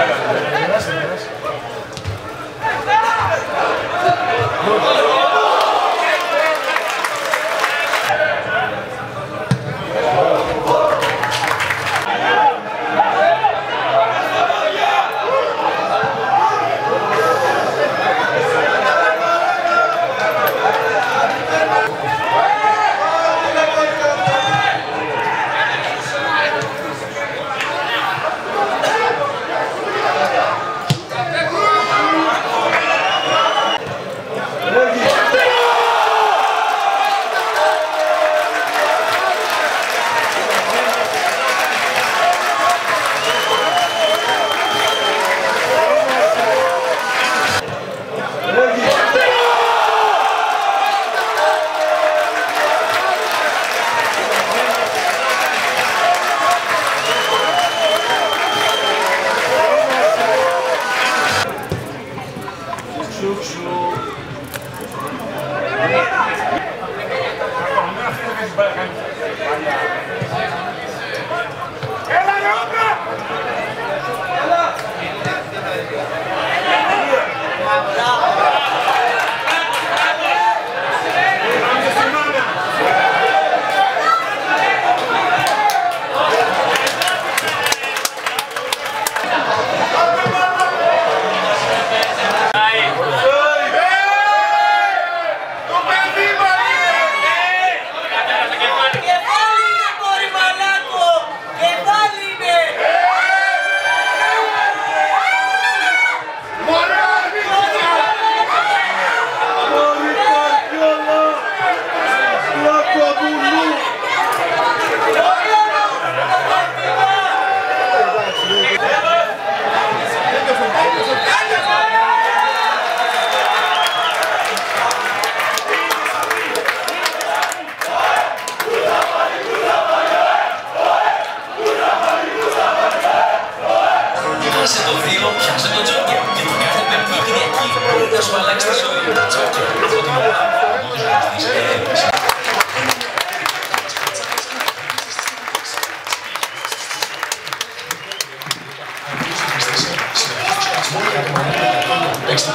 Nossa, nossa. Amen. Ποιος μου αλλάξεις τη ζωή. Αυτό το αγορά. Έχεις την